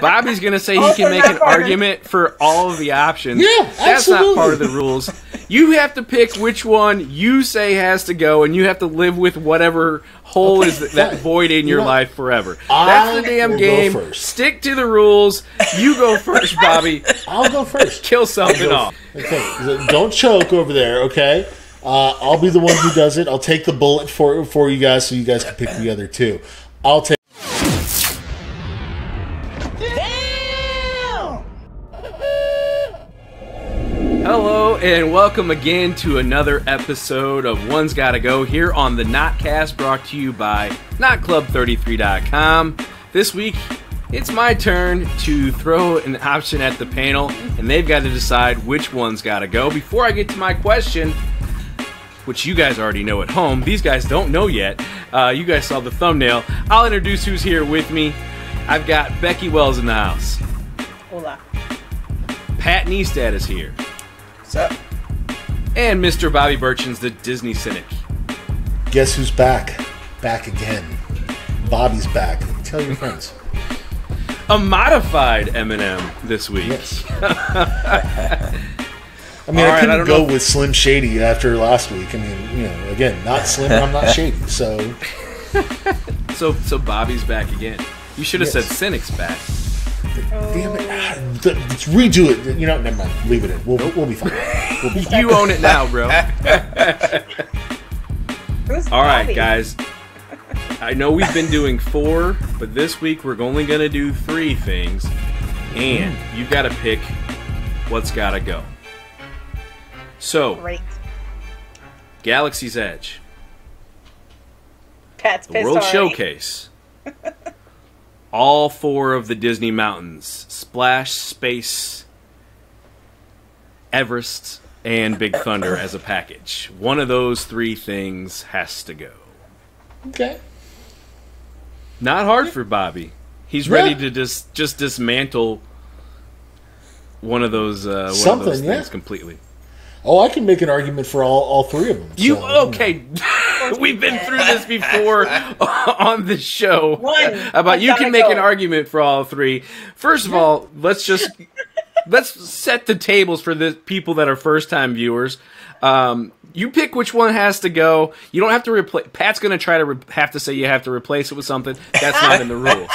Bobby's gonna say he can make an argument for all of the options. Yeah, that's not part of the rules. You have to pick which one you say has to go, and you have to live with whatever hole Okay, is that, that void in your You life forever. I That's the damn game. Stick to the rules. You go first, Bobby. I'll go first. Kill something off. Okay, don't choke over there. Okay, uh, I'll be the one who does it. I'll take the bullet for for you guys, so you guys can pick the other two. I'll take. And welcome again to another episode of One's Gotta Go here on the Notcast brought to you by NotClub33.com. This week, it's my turn to throw an option at the panel and they've got to decide which one's gotta go. Before I get to my question, which you guys already know at home, these guys don't know yet. Uh, you guys saw the thumbnail. I'll introduce who's here with me. I've got Becky Wells in the house. Hola. Pat Neestad is here. What's up? And Mr. Bobby Burchin's the Disney Cynic. Guess who's back? Back again. Bobby's back. Tell your friends. A modified Eminem this week. Yes. I mean, All I right, I couldn't don't go know. with Slim Shady after last week. I mean, you know, again, not Slim, I'm not Shady. So, So so Bobby's back again. You should have Yes. said Cynic's back. Damn it. Let's redo it. You know, never mind. Leave it in. We'll, we'll be fine. We'll be fine. You own it now, bro. Who's All right, Bobby? guys. I know we've been doing four, but this week we're only gonna do three things, and mm. you've got to pick what's gotta go. So, Great. Galaxy's Edge, Pat's the pissed World already. Showcase, all four of the Disney mountains, Splash, Space, Everest, and Big Thunder as a package. One of those three things has to go. Okay. Not hard for Bobby. He's Yeah. ready to just just dismantle one of those uh, one of those Something, things yeah. completely. Oh, I can make an argument for all, all three of them. You so, okay? We've been through this before on the show One. about you can make go. an argument for all three. First of all, let's just let's set the tables for the people that are first time viewers. Um, you pick which one has to go. You don't have to replace. Pat's going to try to re- have to say you have to replace it with something. That's not in the rules.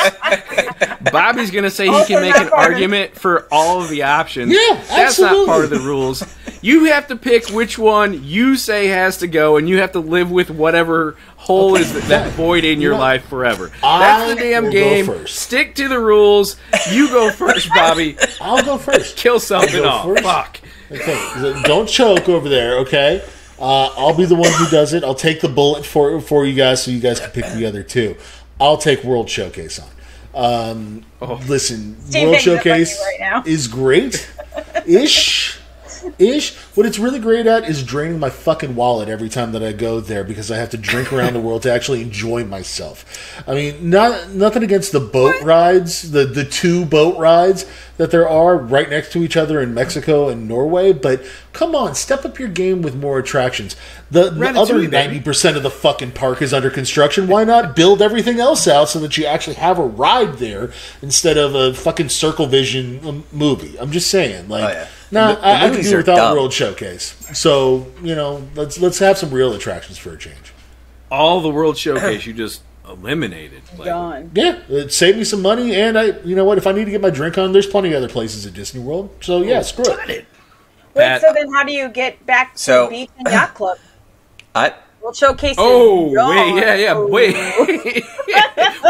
Bobby's going to say he Also can make an part of- argument for all of the options. Yeah, That's not part of the rules. You have to pick which one you say has to go, and you have to live with whatever hole is that, that void in your know, life forever. I That's the damn game. Stick to the rules. You go first, Bobby. I'll go first. Kill something off. first? Fuck. Okay, don't choke over there. Okay, uh, I'll be the one who does it. I'll take the bullet for for you guys, so you guys can pick the other two. I'll take World Showcase on. Um, Listen, Steve World hangs up on you Showcase right now. is great, ish. Ish. What it's really great at is draining my fucking wallet every time that I go there because I have to drink around the world to actually enjoy myself. I mean, not nothing against the boat rides, the the two boat rides that there are right next to each other in Mexico and Norway, but come on, step up your game with more attractions. The, the other ninety percent of the fucking park is under construction. Why not build everything else out so that you actually have a ride there instead of a fucking Circle Vision um, movie? I'm just saying, like. Oh, yeah. Nah, The- the I, I can movies do are without dumb. World Showcase. So you know, let's let's have some real attractions for a change. All the World Showcase you just eliminated. Like, Gone. Yeah, it saved me some money, and I, you know what? If I need to get my drink on, there's plenty of other places at Disney World. So yeah, oh, screw it. Wait, Pat- so then how do you get back to So- the beach and yacht club? I We'll showcase. Oh is wait, yeah, yeah, Oh. wait,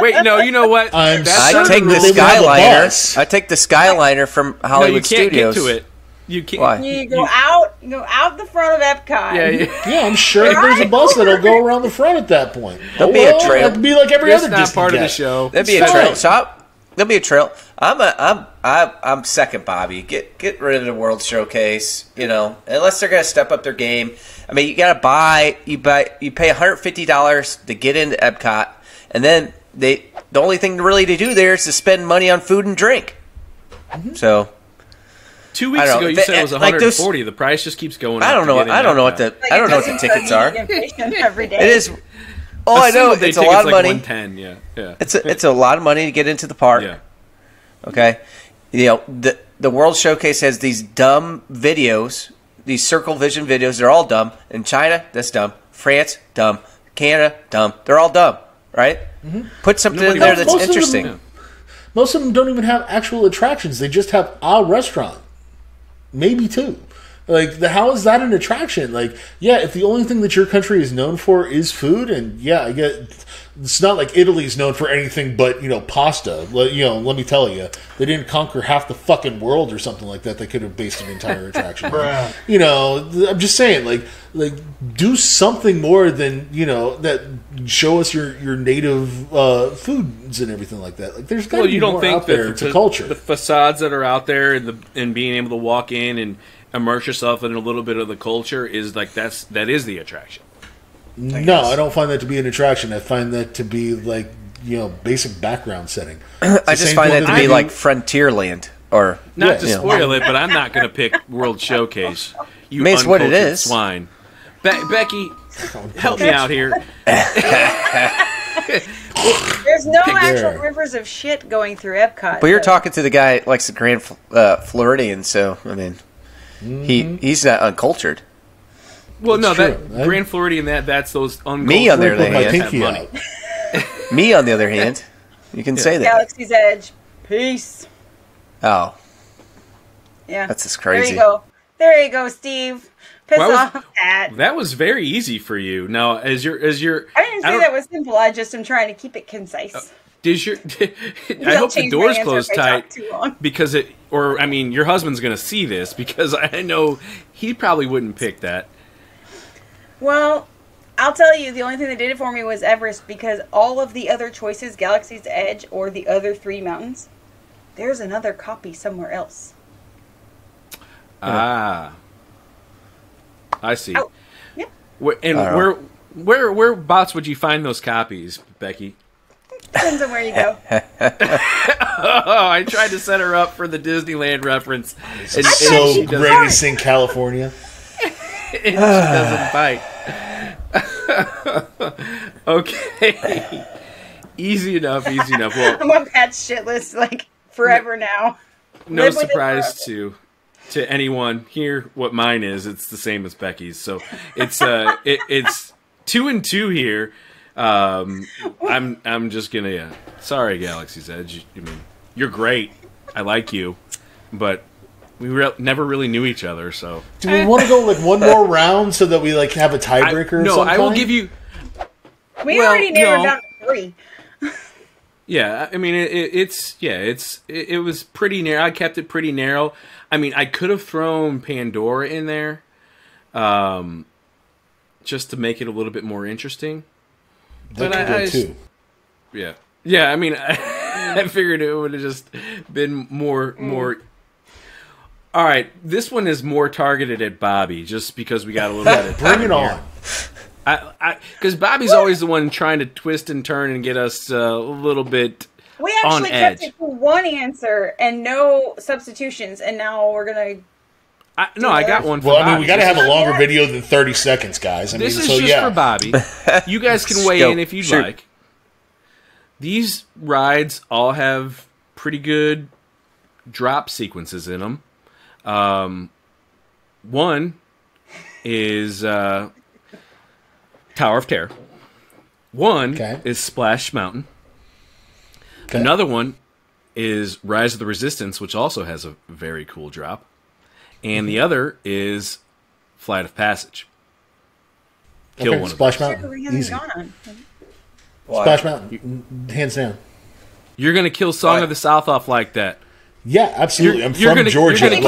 wait. No, you know what? I'm I take the they will have a Skyliner. bus. I take the Skyliner from No, Hollywood you can't Studios. get to it. You can't. Why? You go out, you go out the front of Epcot. Yeah, yeah. Yeah, I'm sure there's a bus that'll go around the front at that point. There'll be a trail. It'll be like every That's other not Disney part of the show. There'll be a It's trail. fine. So I'll- there'll be a trail. I'm a I'm I, I'm second Bobby. Get get rid of the World Showcase. You know, unless they're gonna step up their game. I mean, you gotta buy you buy you pay 150 dollars to get into Epcot, and then they the only thing really to do there is to spend money on food and drink. Mm-hmm. So Two weeks ago, you They- said it was like 140. the price just keeps going. I up don't know. I don't know what the Like, I don't know what the tickets are. every day. It is. Oh, I know single-day it's a lot of like money. 110. Yeah, yeah. It's a, it's a lot of money to get into the park. yeah. Okay, you know the the World Showcase has these dumb videos, these circle vision videos. They're all dumb. In China, that's dumb. France, dumb. Canada, dumb. They're all dumb, right? Mm-hmm. Put something in there No, that's most of them- interesting. Most of them don't even have actual attractions. They just have a restaurant, maybe two. Like, the, how is that an attraction? Like, yeah, if the only thing that your country is known for is food, and yeah, I get it's not like Italy's known for anything but you know pasta. Let, you know, let me tell you, they didn't conquer half the fucking world or something like that. They could have based an entire attraction. on. You know, I'm just saying, like, like do something more than you know that show us your your native uh, foods and everything like that. Like, there's got to Well, be you don't more think out that there the, to the- culture. the facades that are out there and the and being able to walk in and immerse yourself in a little bit of the culture is like that's that is the attraction. no, I don't find that to be an attraction. I find that to be like you know basic background setting. I just find that to be like Frontierland or Not Yeah. to Yeah. spoil it, but I'm not going to pick World Showcase. You I mean, it's what it uncultured is. Swine. Be- Becky, help me out here. There's no Pick actual there. rivers of shit going through Epcot. But you're so- talking to the guy that likes the Grand uh, Floridian, so I mean, he Mm-hmm. he's not uncultured. Well, no, It's that true. I- Grand Floridian that that's those uncultured Me, on the other hand, that have pinky money. Me, on the other hand, you can say that. Galaxy's Edge. Peace. Oh, Yeah. That's just crazy. There you go. There you go, Steve. Piss Well, I was- off, Pat. That was very easy for you. Now, as your as your I didn't say don't- that was simple. I just am trying to keep it concise. Does your I hope the doors answer closed if I talk tight because it or I mean your husband's going to see this because I know he probably wouldn't pick that. Well, I'll tell you, the only thing that did it for me was Everest because all of the other choices, Galaxy's Edge or the other three mountains, there's another copy somewhere else. Ah. I see. Oh, yeah. Where, and I where where whereabouts would you find those copies, Becky? Depends on where you go. Oh, I tried to set her up for the Disneyland reference, and, and so she doesn't, ready to sing California. and she doesn't bite. okay, easy enough, easy enough. Well, I'm on Pat's shit list like forever now. no Live with surprise to to anyone here what mine is. It's the same as Becky's. So it's uh it, it's two and two here. Um, I'm I'm just gonna yeah. Sorry, Galaxy's Edge. I mean, you're great. I like you, but we re- never really knew each other. So Do we want to go like one more round so that we like have a tiebreaker? of no, I will give you. We Well, already narrowed no. down three. Yeah, I mean it, it, it's yeah, it's it, it was pretty narrow. I kept it pretty narrow. I mean, I could have thrown Pandora in there, um, just to make it a little bit more interesting. That but could I- go I- too. Yeah, yeah. I mean, I, figured it would have just been more more. All right, this one is more targeted at Bobby, just because we got a little bit of Bring time it here. on. I, because Bobby's always the one trying to twist and turn and get us uh, a little bit. We On actually kept edge. it to one answer and no substitutions, and now we're gonna. I, no, I got one. For Well, I mean, Bobby. we got to have a longer video than thirty seconds, guys. I mean, This is so just yeah. for Bobby. You guys can weigh Go. in if you'd Shoot. like. These rides all have pretty good drop sequences in them. Um, one is uh, Tower of Terror. One Okay. is Splash Mountain. Okay. Another one is Rise of the Resistance, which also has a very cool drop. And the other is Flight of Passage. Kill Okay, one of Splash those. Mountain, easy. gone. Splash Mountain, hands down. You're gonna kill Song Why? of the South off like that. Yeah, absolutely. You're- I'm you're from gonna- you're Georgia. gonna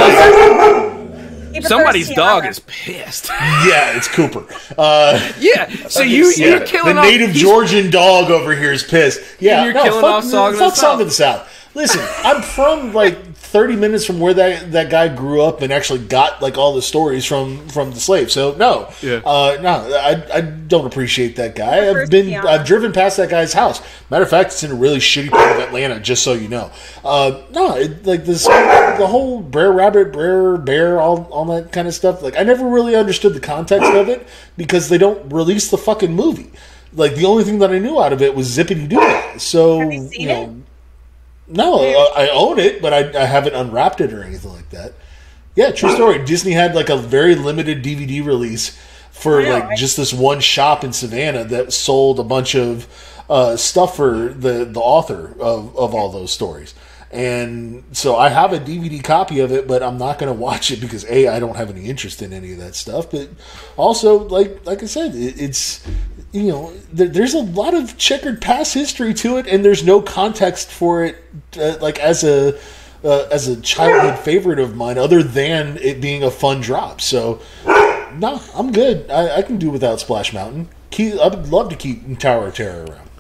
Like, Somebody's dog is pissed. yeah, it's Cooper. Uh, yeah, so you Yeah. you're the killing off, the native Georgian dog over here is pissed. Yeah, you're no, killing fuck, off Song of the fuck Song South. of the South. Listen, I'm from like 30 minutes from where that that guy grew up and actually got like all the stories from from the slave. So no, Yeah. uh, no, I, I don't appreciate that guy. I've been Tiana. I've driven past that guy's house. Matter of fact, it's in a really shitty part of Atlanta. Just so you know, uh, no, it, like this the whole Brer Rabbit, Brer Bear, all all that kind of stuff. Like I never really understood the context of it because they don't release the fucking movie. Like the only thing that I knew out of it was Zippity Doo. So Have you seen know, No, I I own it, but I, I haven't unwrapped it or anything like that. Yeah, true story. Disney had like a very limited DVD release for like right? just this one shop in Savannah that sold a bunch of uh, stuff for the the author of, of all those stories. And so I have a DVD copy of it, but I'm not going to watch it because a I don't have any interest in any of that stuff. But also, like like I said, it, it's you know there, there's a lot of checkered past history to it, and there's no context for it, uh, like as a uh, as a childhood favorite of mine, other than it being a fun drop. So no, I'm good. I, I can do without Splash Mountain. Keep, I would love to keep Tower of Terror around.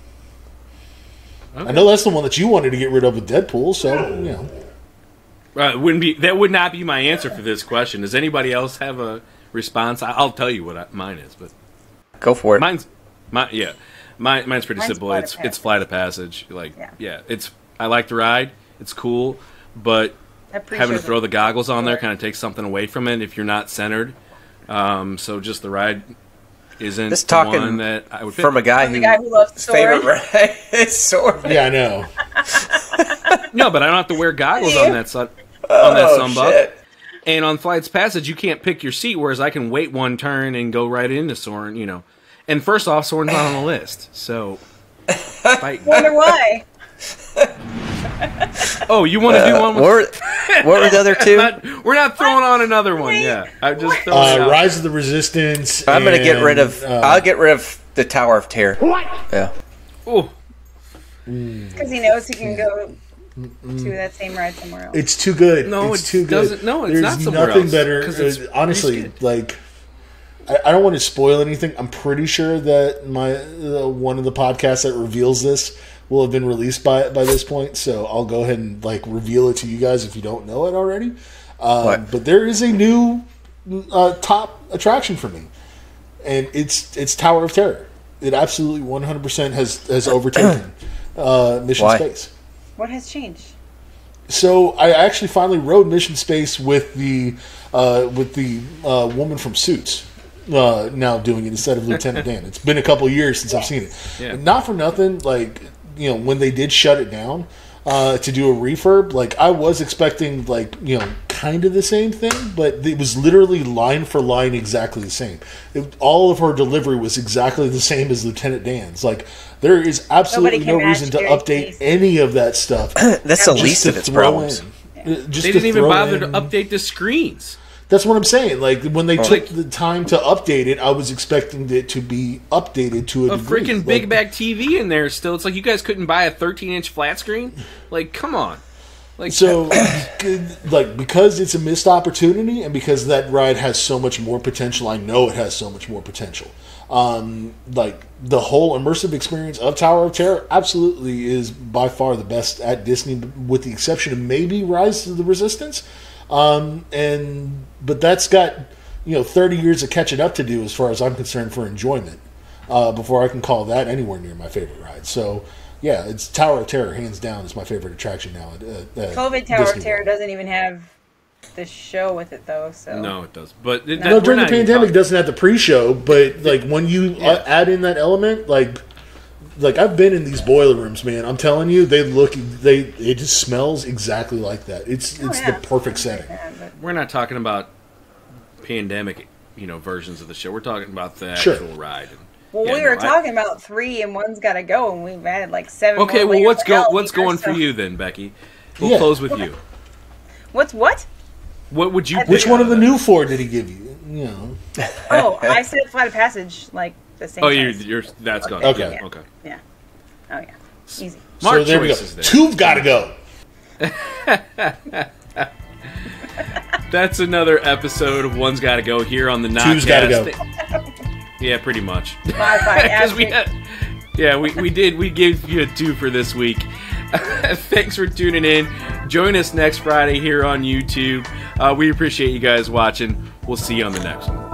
I know that's the one that you wanted to get rid of with Deadpool, so you know. Uh, wouldn't be that would not be my answer for this question. Does anybody else have a response? I- I'll tell you what I, mine is, but Go for it. mine's my yeah, mine, mine's pretty Mine's simple. It's it's flight of passage. Like Yeah. yeah. it's I like the ride. It's cool, but having to throw the goggles on there kind of takes something away from it if you're not centered. Um, so just the ride isn't Just the talking one that I would pick. From a guy From the who guy who loves the sword. favorite ride is sword. Yeah, I know. no, but I don't have to wear goggles on that son on that Oh, sunbuck. shit. And on Flight's Passage, you can't pick your seat, whereas I can wait one turn and go right into Soarin', you know. And first off, Soarin's not on the list, so. Fight. Wonder why? Oh, you want to do one? What were, what were the other two? Not- we're not throwing on another one. Yeah, I'm just throwing it Uh, out. Rise of the Resistance. I'm gonna get rid of. uh, I'll get rid of the Tower of Terror. What? Yeah. Ooh, Because he knows he can go to that same ride somewhere else. It's too good. No, it's it too good. doesn't- no, it's There's not somewhere nothing else, better. 'cause it's uh, honestly, pretty like I, I don't want to spoil anything. I'm pretty sure that my uh, one of the podcasts that reveals this will have been released by by this point. So I'll go ahead and like reveal it to you guys if you don't know it already. Um, But there is a new uh, top attraction for me, and it's it's Tower of Terror. It absolutely 100% has has overtaken uh, Mission Why? Space. what has changed? So I actually finally rode Mission Space with the uh, with the uh, woman from Suits. Uh, now doing it instead of Lieutenant Dan. It's been a couple years since I've seen it. Yeah. Not for nothing. Like you know, when they did shut it down uh, to do a refurb, like I was expecting, like you know, kind of the same thing, but it was literally line for line exactly the same. It, all of her delivery was exactly the same as Lieutenant Dan's. Like there is absolutely no reason to update Case. any of that stuff. That's the least of its problems. in. Just they didn't even throw bother to update the screens. That's what I'm saying. Like when they took the time to update it, I was expecting it to be updated to a, A degree. freaking Like, big back TV in there still. It's like you guys couldn't buy a 13 inch flat screen. Like, come on. Like, So, like because it's a missed opportunity, and because that ride has so much more potential, I know it has so much more potential. Um, like the whole immersive experience of Tower of Terror, absolutely is by far the best at Disney, with the exception of maybe Rise of the Resistance. Um, and but that's got you know 30 years of catching up to do as far as I'm concerned for enjoyment uh, before I can call that anywhere near my favorite ride. So. Yeah, it's Tower of Terror, hands down, is my favorite attraction now. At, at, at COVID Tower Disney of Terror World. doesn't even have the show with it though. So no, it does. But it, No, we're during the pandemic, talking- doesn't have the pre-show, but like when you uh, add in that element, like, like I've been in these boiler rooms, man. I'm telling you, they look, they it just smells exactly like that. It's Oh, it's yeah. the perfect setting. Yeah, but We're not talking about pandemic, you know, versions of the show. We're talking about the Sure. actual ride. And, well, yeah, we no, were I- talking about three, and one's got to go, and we've added like seven. Okay, well, what's of go what's here, going for you then, Becky? We'll Yeah. close with you. What's what? What would you? Which one of the new four did he give you? You know, Oh, I said Flight of Passage like the same. Oh, you're, you're that's gone. Okay. Yeah, okay. Yeah. Oh yeah. Easy. Smart so there we go. there. Two've got to go. That's another episode of One's Gotta Go here on the Two's gotta Notcast. Yeah, pretty much. Because we asterisk. had, yeah, we, we did. We gave you a two for this week. Thanks for tuning in. Join us next Friday here on YouTube. Uh, we appreciate you guys watching. We'll see you on the next one.